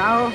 然后